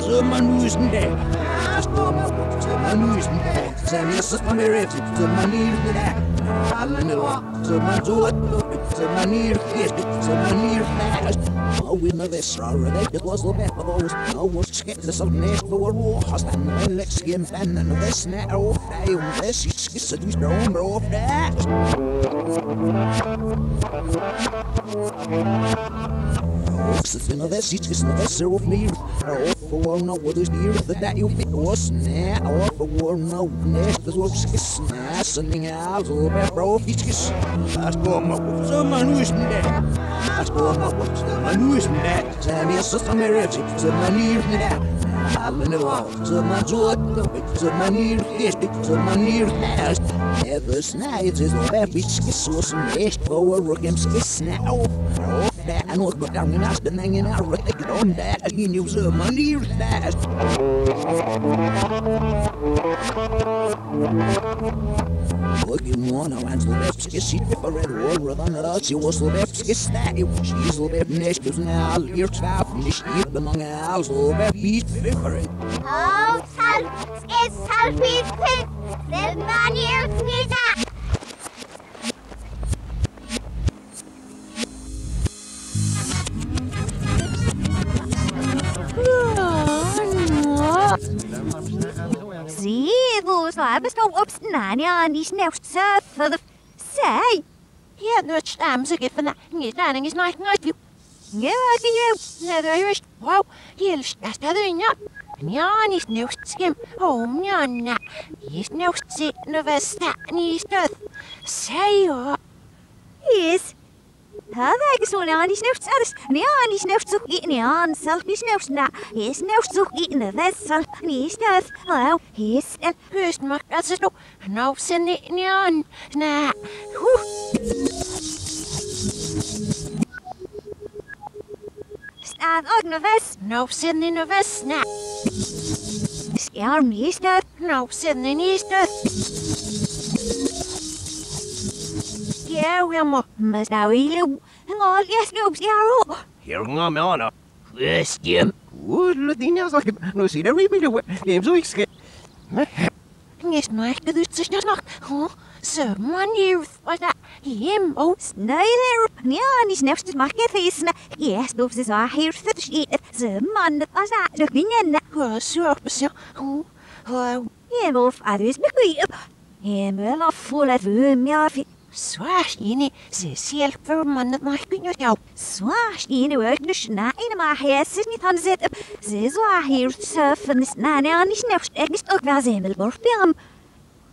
så man husen der. Så man husen der. Så jeg så man er efter, så man er efter der. Alle med råd, så man så et så man er efter, så man er efter Og this was the for no is near the you fit was now or for no nest the was snap sending out of a bro fiskis. As go mo so man who's there. As go mo so man who's there. Sammy is so married so man here there. Allen er av, så man så så man nyr fisk, så man nyr fast. Ever snæt is over fiske så som est på ruggen skisnau. That and look down and ask the hanging out right on that and you use a money fast. Looking one of one's Levski, she for war rather than us, you was Levski stay. She's Levnish, because now you're tough, and she's among ours, Levski, favorite. Oh, help! It's help! It's the money is Zero slaapbestel op snanja en die snelste voor de zij. Ja, nu staan ze even naar niet naar is naar naar je. Ja, zie je. Ja, daar is wow. Hier is dat dat in ja. Ja, niet sneeuwst skim. Oh, ja, na. Hier sneeuwst zit nu was dat niet dat. Zij hoor. Yes. هذا يقصون أنا نفس أرس نياني نفس نيان سلبي نفس نا هيس نفس إن ذسل نيستاث أو هيس Hust mag dat ze nog. Nou, ze niet niet Jeremo Masnawilu, ang alias noobs yaro. Here nga mana. Christian. Good Latinas like no see the rebuild of games we. Yes, my good is not. Huh? So one year was that him oh eh, yeah and his next market is na yes doves are here that she So man was that the thing and so so oh oh him of others well full of me Swashini, se silver man at my pinyo yo. Swashini work no na in ma hair sitting on zit up. Se so here surf na, this nanny on his next eggs og was emel borbiam.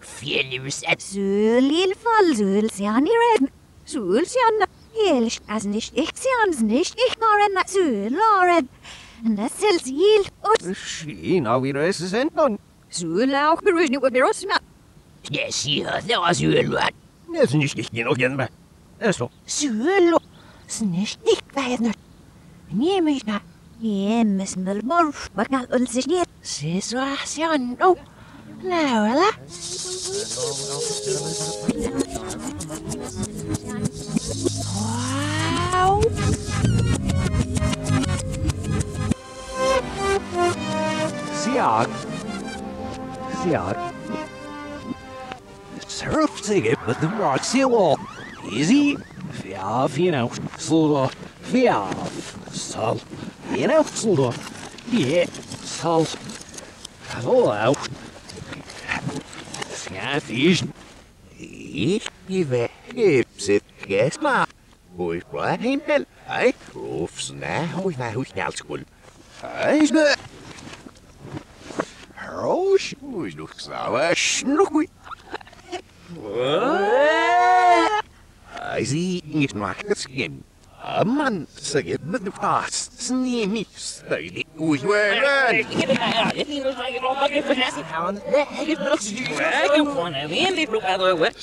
Fjellius at Sülil fall Sül se an reden. Sül se an. Helisch as nicht ich se ans nicht ich garen na Sül lored. das ist sells yield. She now we rest sent on. Sül auch berührt nicht über Russland. Yes, sie hat das Sül wat. Zniszczyć Eso. Zulu. Zniszczyć jedno. Nie myślę. Nie nicht morsz, bakal, ulzyżnie. Sysuacjon, no. Laura. Wow. Sie hat. Sie Siag. Surf sige, but the rock seal Easy. Fjaf, you know, slå Fjaf. Sal. You know, slå Yeah, sal. Hello. Skafish. Ich give hipsit gesma. Hoi Brahimel. Ei, rufs na, hoi na, hoi snelskul. Ei, snö. Roos, hoi nog sauer, snoekui. I see it markets skin. A man said the fast sneamy study was where I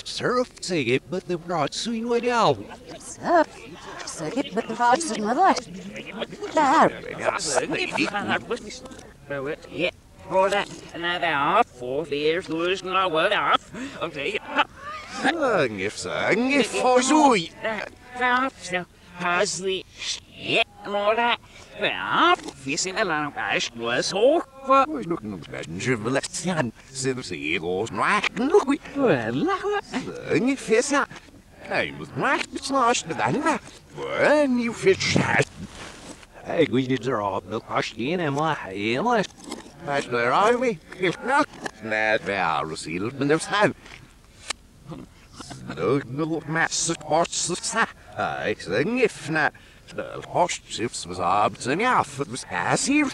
Surf say it, but the broad swing went out. Surf say it, but the broad swing went out that. Another off. Four fears. Lose no word off. Okay. Angif, angif, for zoei. Off. So, parsley. Shit. And all that. Off. vissin eller æs nu så for Oes nog nog ben je velestian. Sef si gos nwach nog wy. well Yngi ffesa. Ei, mwyd nwach bit slas na dan fa. Wen i'w ffit siad. Hey, we did the rob, the question, and my hail. Mas na rai wy. Ilkna. Ned fe ar o sil, men yw'r saf. No, no, mas y horts y sa. Ai, sy'n ifna. Stel horts sifs was abs yn iaff, it was hasir.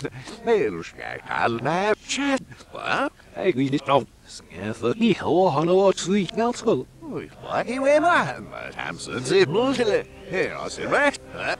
Meil sgai cael na chat. Wel, Hey, we did rob. Scath the he ho on a sweet council. I we. Here. Yes, that's right. I was probably a. Are we not not see it? All right,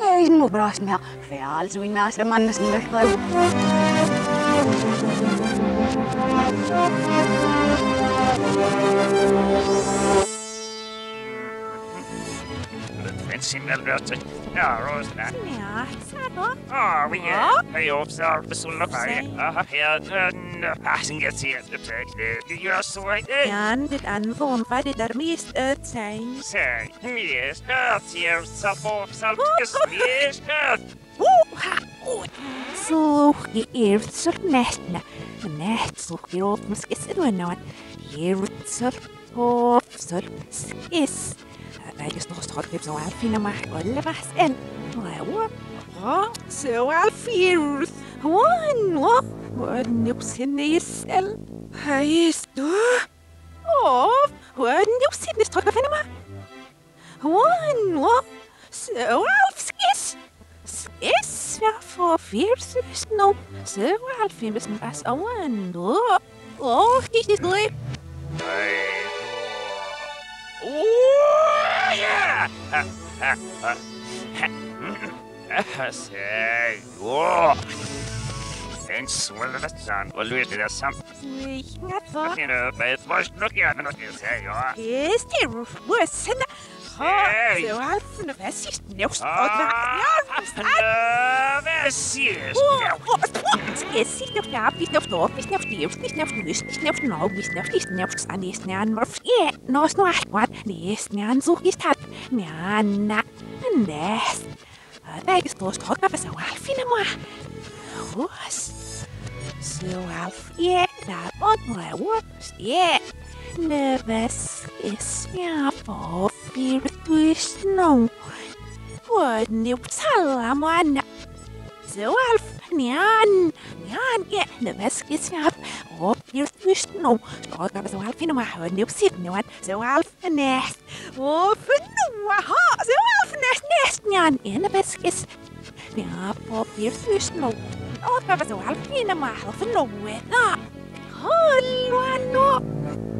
Ei sinua brast mea, feal suin mea se mannas nimeh raju. Thank you. Niet weg. Vissin eller Ja, rosna. Ja, så Ah, we. Hey, observe the soul of fire. Ah, here, and passing it here. You're so right. Jan, dit aanvoon wat dit er meest uit zijn. Say, yes, here. Self off, self kiss. Yes, good. Zo, je eerst zo netna. Net zo je op misschien is het nou. Hier wordt zo of zo is. Is nog straks zo alfine maar alle was en. Wow. Zo alfine. One, what? What nips in is el. Hij is door. Oh, what nips in is toch even maar. Oh, oh? Oh, yeah! Oh. En swell the sun. Well, we did some. Ik ga voor. You know, but it's much looking at me. Oh. Is dit wussen? Hey. Zo alfine was is nou. Ah, Ja, this is. Skis is nog ja, is nog nog, is nog nieuws, is nog nieuws, is nog nou, is nog is nog aan is nan maar ja, nou is nog wat, nee is nan zo is het, ja na, nes. Daar is toch toch maar zo alfine maar. Was. Zo alf, ja, daar wat maar was, ja. Voor vier twist nou. Wat nieuw salam wana. Zo alf, nian, nian, ja, nervous is ja op vier twist nou. Staat maar zo alf in maar wat nieuw zit nou. Zo alf nest. Op nou, ha, zo alf nest nest nian. En nervous is ja op vier twist nou. Staat maar zo alf in maar half nou. Ja. Hallo, Snail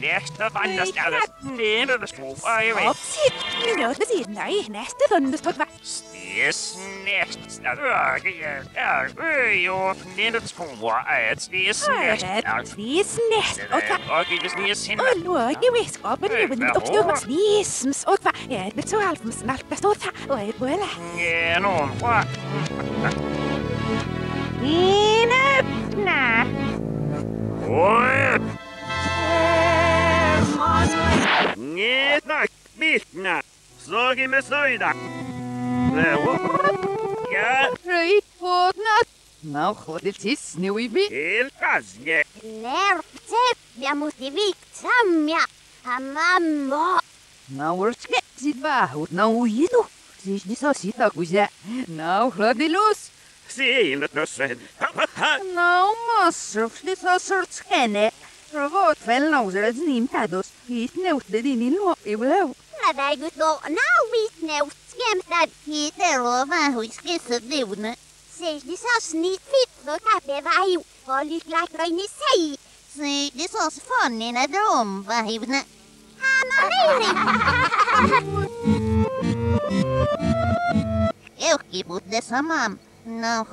Stel is daar. Waar get this? Nee, dat is goed. Waar, waar. Oh, nest. Ook waar, waar is na. Ja, nest of anders. Stel is. Nee, dat is goed. Waar je Op weet. zit. Nu dat is nee, nest is anders tot waar. Yes, nest. Stel. Ja, ja, ja. Ja, nee, dat is goed. Waar het is nest. Het is nest. Ook waar. Oké, dus niet eens in. Oh, look, je wist op en je bent op stil met sneems. Ook waar. Ja, het is zo half maar best tot haar. Oh, voilà. Ja, no, waar? Ine, na. Слоги med søjda! Ja, Reit fodnad. Nou, god, het is nu i vi. helt fazje! Nervte, jag måste vikta mig. Mamma. Nou, er skett sit vahut. Nou, jidu. Sis ni så sita kuja. Nou, gladilos. Siilet nössen! Nou, massor, fli så sort skene. Ravot vel nou, er het nim tados. Hit neut de din in lo I blau. Räväikyt no nauit neust skemstad hiitero vähuis kissadivne. Seisdi sas niit fitlo käpe vähiu, olis läkraini sei. Seisdi sas fannina drom vähivne. Hämä riiri. Euhki putte samam. No.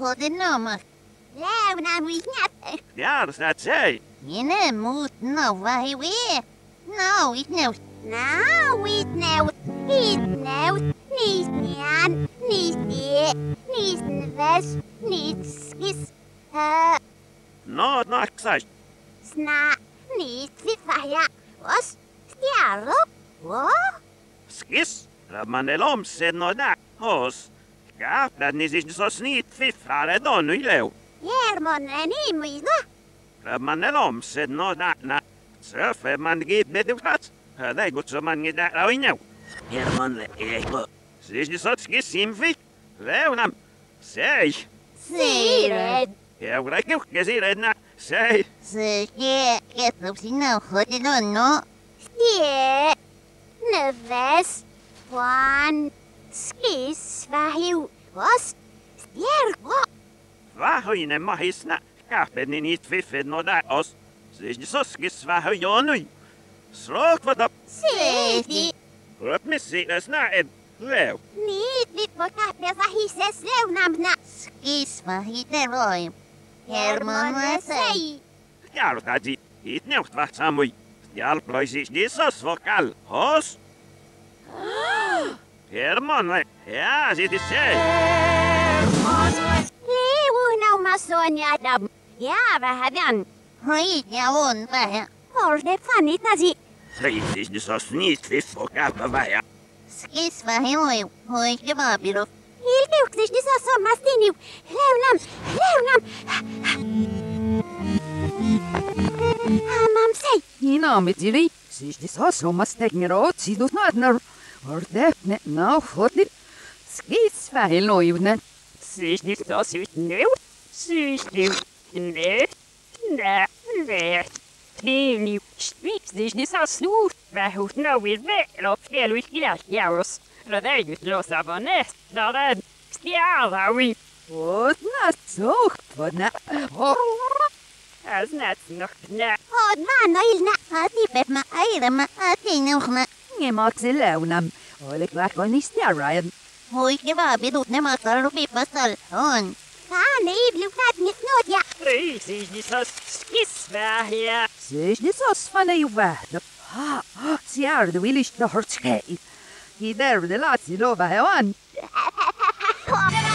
Läunä muis näppe. Ja, snart sei. Minä muut no vähivi. No it neust. No it neust. It neust. Niist nian. Niist ie. Niist ves. Niist skis. Uh, äh, No, naksas. sna. Niist vifahja. Was? Stjärlo? Vad? Skis. Rabman elom sen no nä. Hos. Käpät niin siis så snit fiffare don yleu. Järmonen imuida. Rabman elom sen no nä nä. Söfe man git bedukats. Дай год заман не да равнял. Герман Эйко. Здесь не соцки симфи. Реунам. Сей. Сиред. Я врагил газиредна. Сей. Сей. Это всегда уходит но. Сей. Невес. Ван. Скис. Вахил. Вас. Стерго. Vahoinen mahisna, kahpenin itfiffin noda os. Siis soskis vahojonui. Nä os. Siis niin så skis vaho jonui. Slokvata. Seeti. Röp missi näen. Leu. Niit lippo kähpe vähises leunamna. Skis vähiteroi. Herman sei. Jarutaji. It neuht vaht samui. Jalploisis dissos vokal. Hos. Herman. Ja, sit is sei. Leunaumas on jadam. Ja vähävän. Hoi ja on vähän. можна фанить на зі. Сидіть не сосніть, ви фока бавая. Скис вагилою, ой, кебабіров. Ільків ктиш не сосон мастинів. Левнам, левнам. Амам сей. Ні нами ділі. Сіж не сосон мастегніро, цідут наднар. Ордепне на охотник. Skis verheilende. Sich nicht das nicht. Sich nicht. Ne. Ne. Ne. treenimist lisas suurt vähust nõuil veel veel ühes jaos. Räjutlusavane stare stialawi. Одна сохтвана. А знать нохтна. Одна наильна, а ты пепма айрама, а ты нухна. Не мог зеленам. Олег вахони стяраем. Ой, кива, бедут нема, тарубит басал, он. Svanøyblod med snodja. Sygnisås skissværja. Sygnisås svanøyværja. Sier du vil ikke noe hørt skjei. I der det la seg lova hevann. Ha ha ha ha ha!